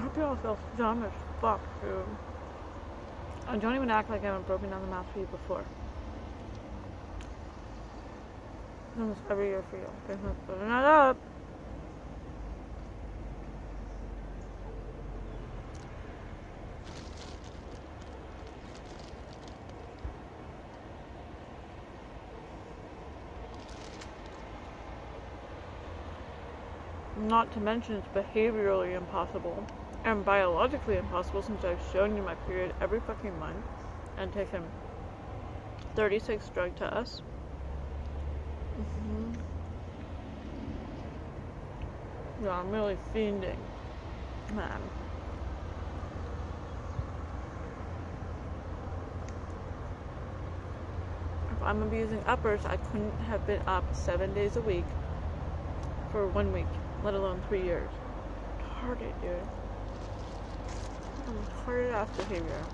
I feel dumb as fuck, dude. Um, I don't even act like I haven't broken down the math for you before. Almost every year for you. There's no putting that up. Not to mention it's behaviorally impossible and biologically impossible since I've shown you my period every fucking month and taken 36 drug tests. hmm Yeah, I'm really fiending. Man. If I'm abusing uppers, I couldn't have been up seven days a week for one week, let alone three years. Retarded, dude. Retarded ass behavior.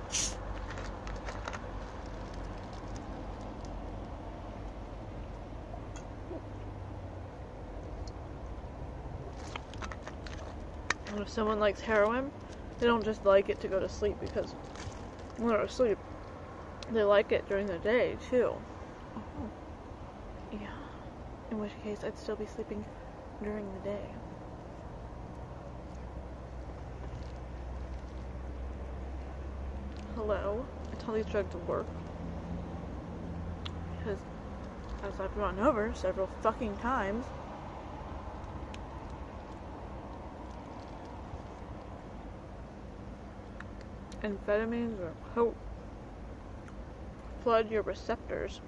And if someone likes heroin, they don't just like it to go to sleep because when they're asleep, they like it during the day too. Oh. Yeah. In which case, I'd still be sleeping during the day. Hello? I tell these drugs work. Because, as I've gone over several fucking times, amphetamines or flood your receptors.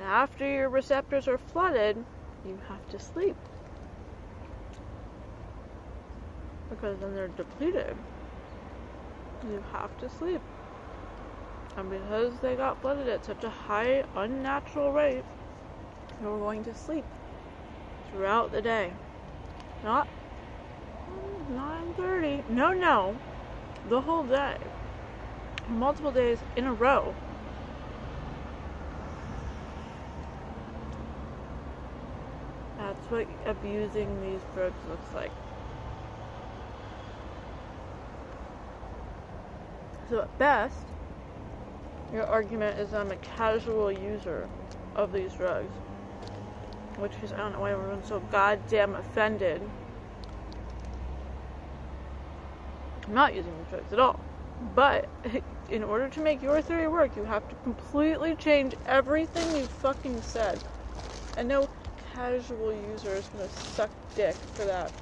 After your receptors are flooded, you have to sleep. Because then they're depleted. You have to sleep. And because they got flooded at such a high, unnatural rate, you're going to sleep throughout the day. Not 9.30. No, no. The whole day. Multiple days in a row. That's what abusing these drugs looks like. So at best, your argument is I'm a casual user of these drugs. Which is, I don't know why everyone's so goddamn offended. I'm not using these drugs at all. But in order to make your theory work, you have to completely change everything you fucking said. And no casual user is gonna suck dick for that.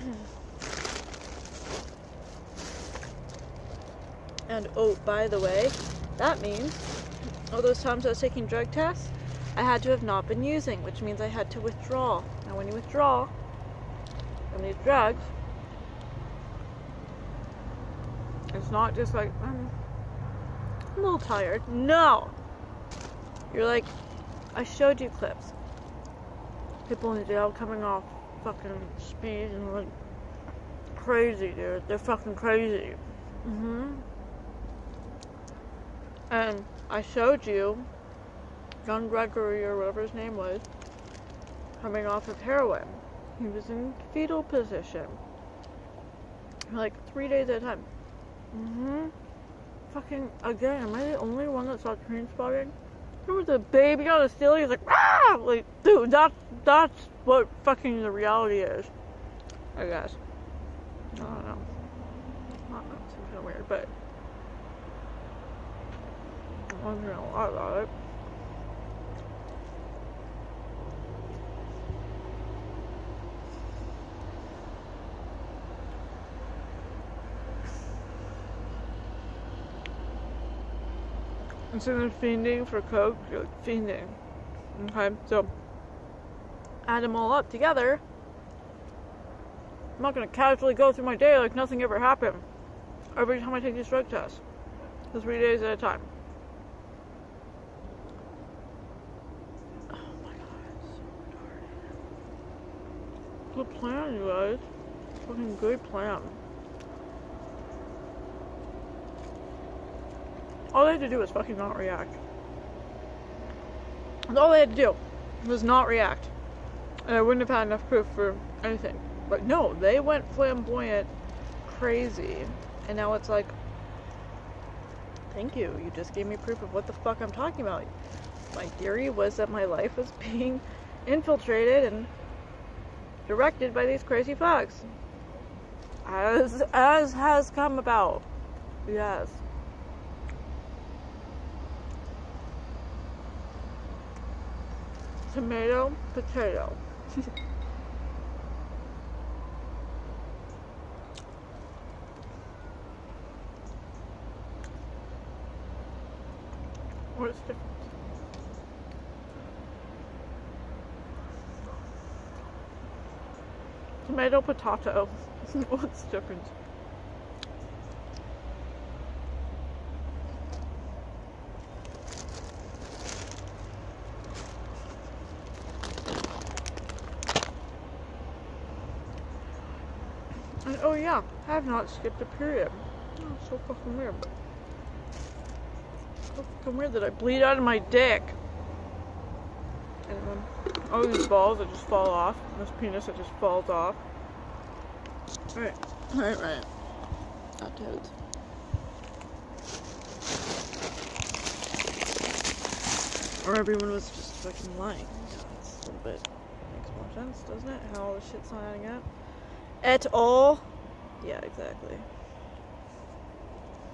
and oh, by the way, that means all those times I was taking drug tests, I had to have not been using, which means I had to withdraw. Now, when you withdraw from these drugs, it's not just like, mm, I'm a little tired. No! You're like, I showed you clips. People in jail coming off fucking speed and like crazy, dude. They're fucking crazy. Mm hmm And I showed you John Gregory or whatever his name was coming off of heroin. He was in fetal position. Like three days at a time. hmm Fucking again, am I the only one that saw Trainspotting? There was a baby on a ceiling, he's like, ah! Like, dude, that's, that's what fucking the reality is. I guess. I don't know. I don't know, seems kind of weird, but I'm wondering a lot about it. Instead of fiending for coke, you're like fiending. Okay, so add them all up together. I'm not gonna casually go through my day like nothing ever happened. Every time I take these drug tests, for three days at a time. Oh my god, so retarded. Good plan, you guys. Fucking good plan. All they had to do was fucking not react. That's all they had to do. was not react. And I wouldn't have had enough proof for anything. But no, they went flamboyant crazy. And now it's like, thank you. You just gave me proof of what the fuck I'm talking about. My theory was that my life was being infiltrated and directed by these crazy fucks. As as has come about. Yes. Tomato, potato. What's different? Tomato, potato. What's different? And oh yeah, I have not skipped a period. Oh, so fucking weird. So fucking weird that I bleed out of my dick. And then all these balls that just fall off. This penis that just falls off. Right, right, right. Not toads. Or everyone was just fucking lying. Yeah, that's a little bit makes more sense, doesn't it? How all the shit's not adding up. At all? Yeah, exactly.